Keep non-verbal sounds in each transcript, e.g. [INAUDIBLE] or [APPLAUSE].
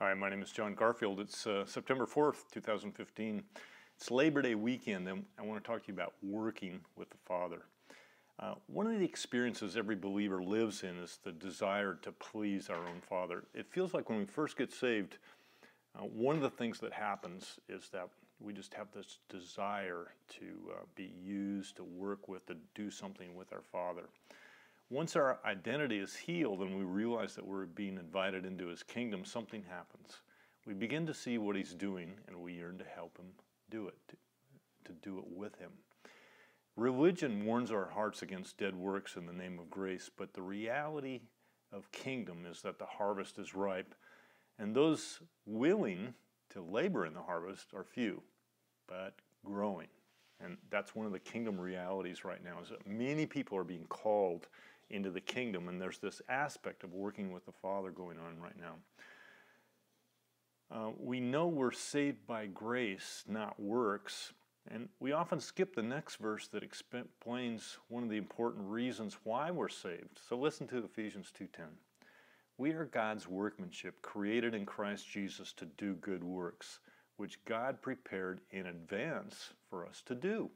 Hi, my name is John Garfield. It's uh, September 4th, 2015. It's Labor Day weekend, and I want to talk to you about working with the Father. Uh, one of the experiences every believer lives in is the desire to please our own Father. It feels like when we first get saved, uh, one of the things that happens is that we just have this desire to uh, be used, to work with, to do something with our Father. Once our identity is healed and we realize that we're being invited into His kingdom, something happens. We begin to see what He's doing and we yearn to help Him do it, to, to do it with Him. Religion warns our hearts against dead works in the name of grace, but the reality of kingdom is that the harvest is ripe, and those willing to labor in the harvest are few, but growing. And that's one of the kingdom realities right now is that many people are being called into the kingdom, and there's this aspect of working with the Father going on right now. Uh, we know we're saved by grace, not works, and we often skip the next verse that explains one of the important reasons why we're saved. So listen to Ephesians 2:10. We are God's workmanship, created in Christ Jesus to do good works, which God prepared in advance for us to do.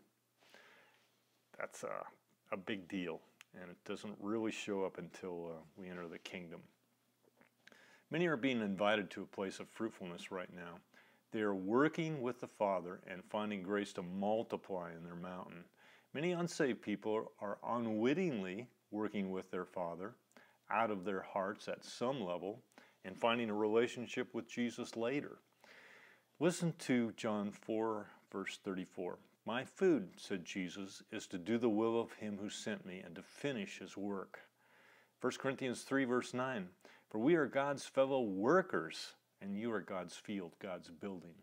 That's a, a big deal and it doesn't really show up until uh, we enter the kingdom. Many are being invited to a place of fruitfulness right now. They are working with the Father and finding grace to multiply in their mountain. Many unsaved people are unwittingly working with their Father out of their hearts at some level and finding a relationship with Jesus later. Listen to John 4, verse 34. My food, said Jesus, is to do the will of him who sent me and to finish his work. 1 Corinthians 3, verse 9 For we are God's fellow workers, and you are God's field, God's building.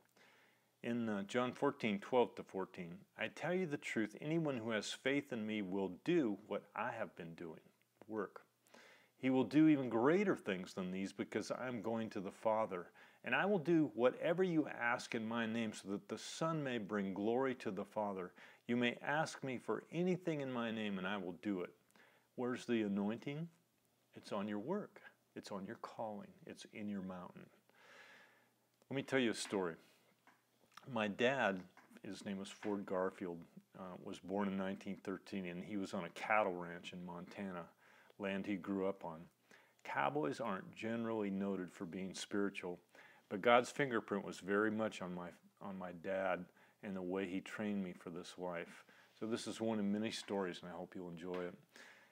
In uh, John 14, 12 to 14, I tell you the truth, anyone who has faith in me will do what I have been doing work. He will do even greater things than these because I am going to the Father. And I will do whatever you ask in my name so that the Son may bring glory to the Father. You may ask me for anything in my name and I will do it. Where's the anointing? It's on your work, it's on your calling, it's in your mountain. Let me tell you a story. My dad, his name was Ford Garfield, uh, was born in 1913 and he was on a cattle ranch in Montana land he grew up on. Cowboys aren't generally noted for being spiritual, but God's fingerprint was very much on my on my dad and the way he trained me for this life. So this is one of many stories, and I hope you'll enjoy it.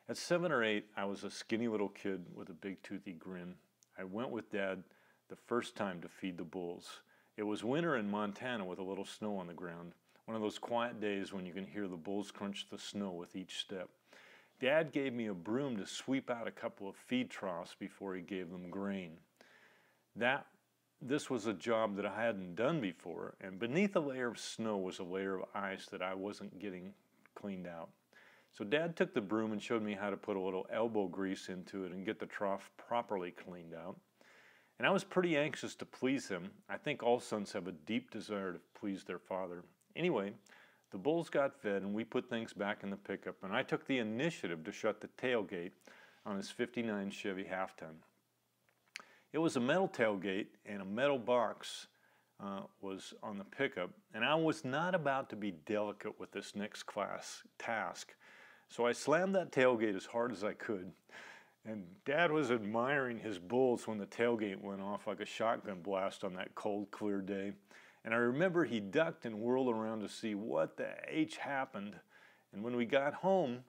At seven or eight, I was a skinny little kid with a big toothy grin. I went with Dad the first time to feed the bulls. It was winter in Montana with a little snow on the ground. One of those quiet days when you can hear the bulls crunch the snow with each step. Dad gave me a broom to sweep out a couple of feed troughs before he gave them grain. That this was a job that I hadn't done before, and beneath a layer of snow was a layer of ice that I wasn't getting cleaned out. So Dad took the broom and showed me how to put a little elbow grease into it and get the trough properly cleaned out. And I was pretty anxious to please him. I think all sons have a deep desire to please their father. Anyway, the bulls got fed and we put things back in the pickup, and I took the initiative to shut the tailgate on his 59 Chevy half ton. It was a metal tailgate and a metal box uh, was on the pickup, and I was not about to be delicate with this next class task. So I slammed that tailgate as hard as I could, and Dad was admiring his bulls when the tailgate went off like a shotgun blast on that cold, clear day. And I remember he ducked and whirled around to see what the H happened. And when we got home,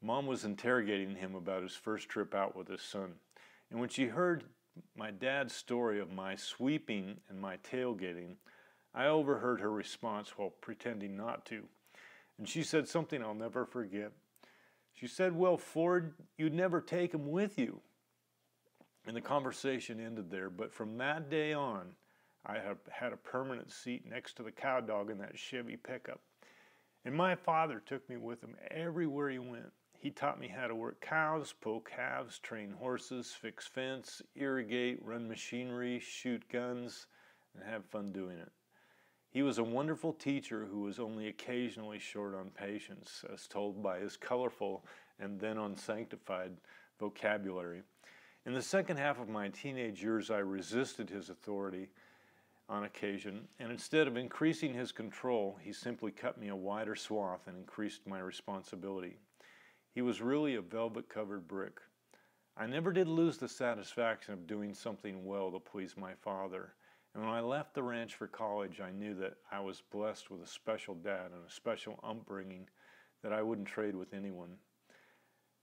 Mom was interrogating him about his first trip out with his son. And when she heard my dad's story of my sweeping and my tailgating, I overheard her response while pretending not to. And she said something I'll never forget. She said, Well, Ford, you'd never take him with you. And the conversation ended there. But from that day on, I had a permanent seat next to the cow dog in that Chevy pickup. And my father took me with him everywhere he went. He taught me how to work cows, pull calves, train horses, fix fence, irrigate, run machinery, shoot guns, and have fun doing it. He was a wonderful teacher who was only occasionally short on patience, as told by his colorful and then unsanctified vocabulary. In the second half of my teenage years, I resisted his authority on occasion, and instead of increasing his control, he simply cut me a wider swath and increased my responsibility. He was really a velvet covered brick. I never did lose the satisfaction of doing something well to please my father. And when I left the ranch for college, I knew that I was blessed with a special dad and a special upbringing that I wouldn't trade with anyone.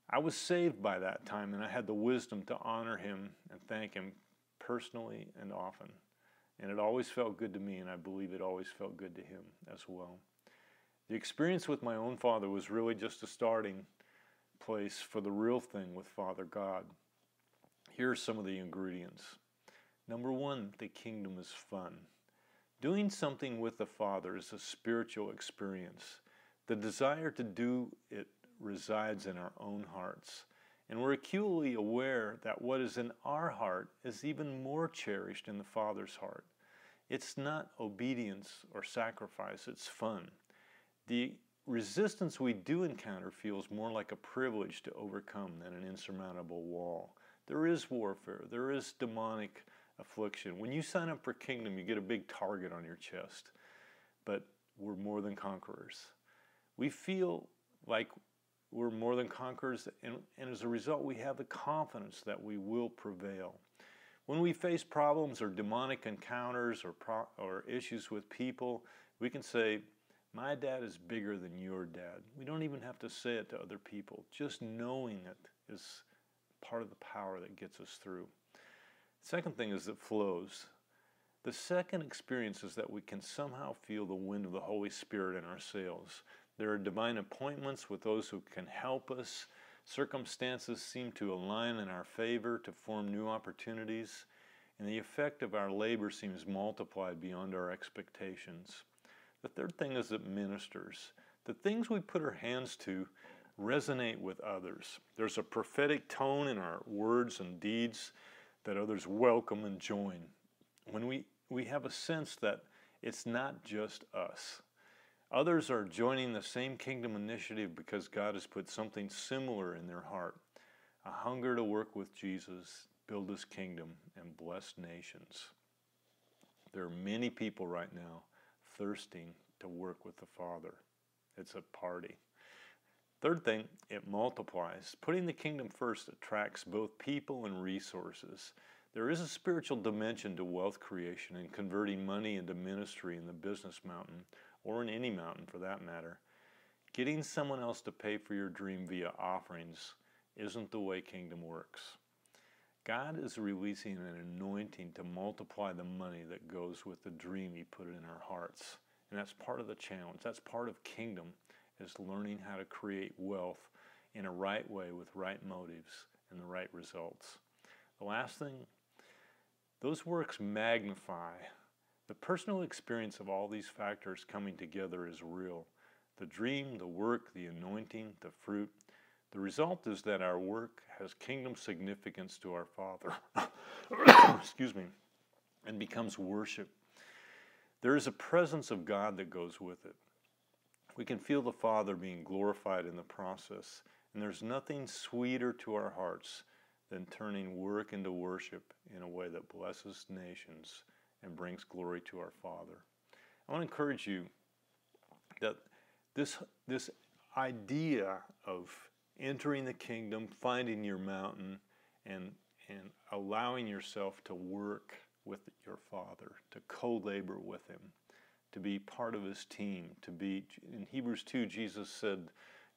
I was saved by that time, and I had the wisdom to honor him and thank him personally and often. And it always felt good to me, and I believe it always felt good to him as well. The experience with my own father was really just a starting place for the real thing with Father God. Here are some of the ingredients. Number one, the kingdom is fun. Doing something with the Father is a spiritual experience. The desire to do it resides in our own hearts. And we're acutely aware that what is in our heart is even more cherished in the Father's heart. It's not obedience or sacrifice, it's fun. The resistance we do encounter feels more like a privilege to overcome than an insurmountable wall. There is warfare, there is demonic affliction. When you sign up for kingdom, you get a big target on your chest. But we're more than conquerors. We feel like we're more than conquerors, and, and as a result, we have the confidence that we will prevail. When we face problems or demonic encounters or, pro- or issues with people, we can say, My dad is bigger than your dad. We don't even have to say it to other people. Just knowing it is part of the power that gets us through. Second thing is it flows. The second experience is that we can somehow feel the wind of the Holy Spirit in our sails. There are divine appointments with those who can help us. Circumstances seem to align in our favor to form new opportunities, and the effect of our labor seems multiplied beyond our expectations. The third thing is it ministers. The things we put our hands to resonate with others. There's a prophetic tone in our words and deeds that others welcome and join. When we, we have a sense that it's not just us, Others are joining the same kingdom initiative because God has put something similar in their heart a hunger to work with Jesus, build his kingdom, and bless nations. There are many people right now thirsting to work with the Father. It's a party. Third thing, it multiplies. Putting the kingdom first attracts both people and resources. There is a spiritual dimension to wealth creation and converting money into ministry in the business mountain or in any mountain for that matter. Getting someone else to pay for your dream via offerings isn't the way kingdom works. God is releasing an anointing to multiply the money that goes with the dream He put in our hearts. And that's part of the challenge. That's part of kingdom, is learning how to create wealth in a right way with right motives and the right results. The last thing, those works magnify the personal experience of all these factors coming together is real. The dream, the work, the anointing, the fruit. The result is that our work has kingdom significance to our Father. [COUGHS] Excuse me. And becomes worship. There is a presence of God that goes with it. We can feel the Father being glorified in the process. And there's nothing sweeter to our hearts than turning work into worship in a way that blesses nations and brings glory to our Father. I want to encourage you that this, this idea of entering the kingdom, finding your mountain, and, and allowing yourself to work with your Father, to co labor with Him, to be part of His team, to be, in Hebrews 2, Jesus said,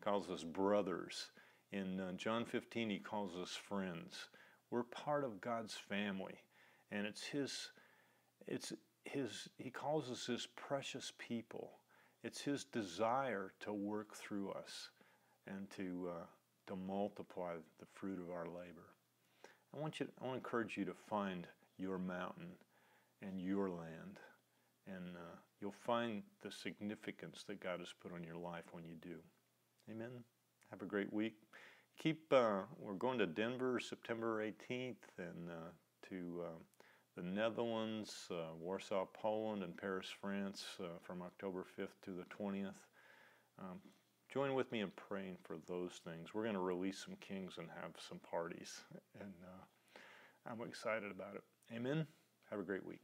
calls us brothers. In uh, John 15, He calls us friends. We're part of God's family, and it's His it's his, he calls us his precious people. It's his desire to work through us and to, uh, to multiply the fruit of our labor. I want, you, I want to encourage you to find your mountain and your land, and uh, you'll find the significance that God has put on your life when you do. Amen. Have a great week. Keep. Uh, we're going to Denver September 18th, and uh, to uh, the Netherlands, uh, Warsaw, Poland, and Paris, France uh, from October 5th to the 20th. Um, join with me in praying for those things. We're going to release some kings and have some parties. And uh, I'm excited about it. Amen. Have a great week.